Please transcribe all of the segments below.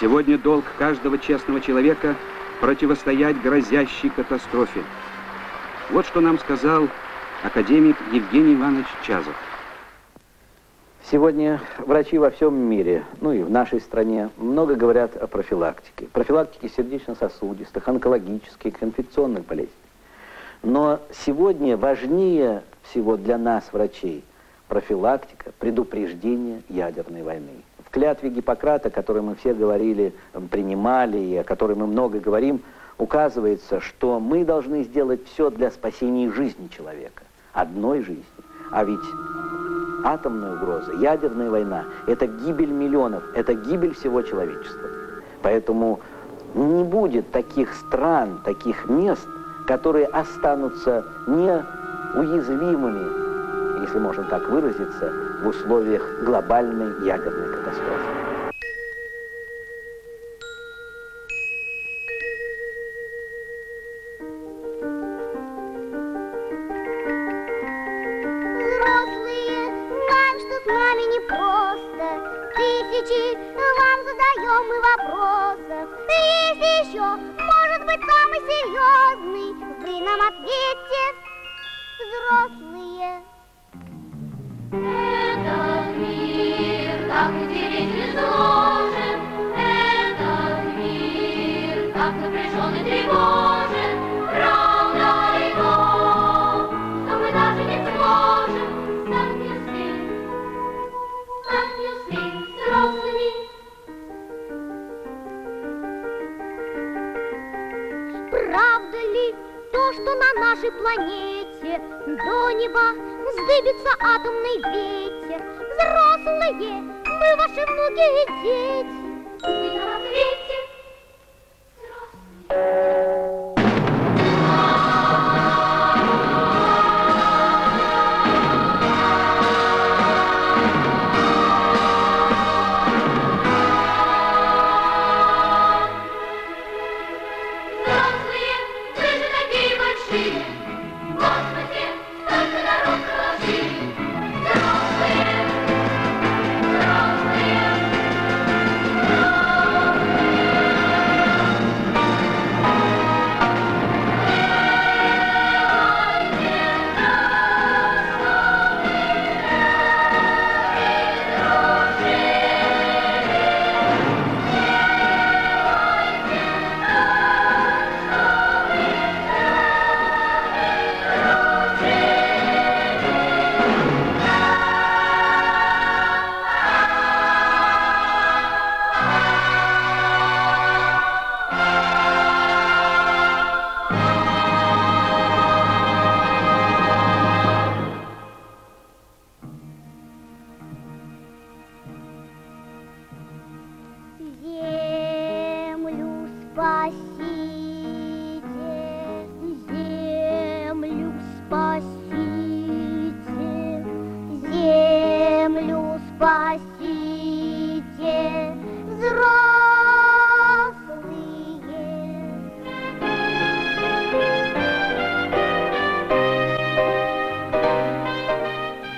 Сегодня долг каждого честного человека противостоять грозящей катастрофе. Вот что нам сказал академик Евгений Иванович Чазов. Сегодня врачи во всем мире, ну и в нашей стране, много говорят о профилактике. Профилактике сердечно-сосудистых, онкологических, инфекционных болезней. Но сегодня важнее всего для нас, врачей, профилактика, предупреждение ядерной войны. В клятве Гиппократа, о которой мы все говорили, принимали и о которой мы много говорим, указывается, что мы должны сделать все для спасения жизни человека, одной жизни. А ведь атомная угроза, ядерная война – это гибель миллионов, это гибель всего человечества. Поэтому не будет таких стран, таких мест, которые останутся неуязвимыми если можно так выразиться, в условиях глобальной ядерной катастрофы. Самый серьезный, вы нам ответьте, взрослые. Взрослые, мы ваши внуки и дети. Вы спасите, землю спасите, землю спасите, взрослые.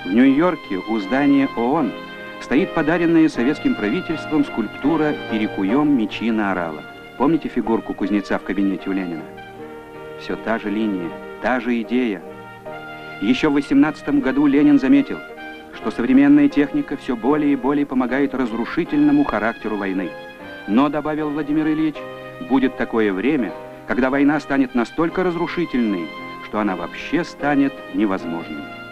В Нью-Йорке у здания ООН стоит подаренная советским правительством скульптура «Перекуем мечи на орала». Помните фигурку кузнеца в кабинете у Ленина? Все та же линия, та же идея. Еще в 18 году Ленин заметил, что современная техника все более и более помогает разрушительному характеру войны. Но, добавил Владимир Ильич, будет такое время, когда война станет настолько разрушительной, что она вообще станет невозможной.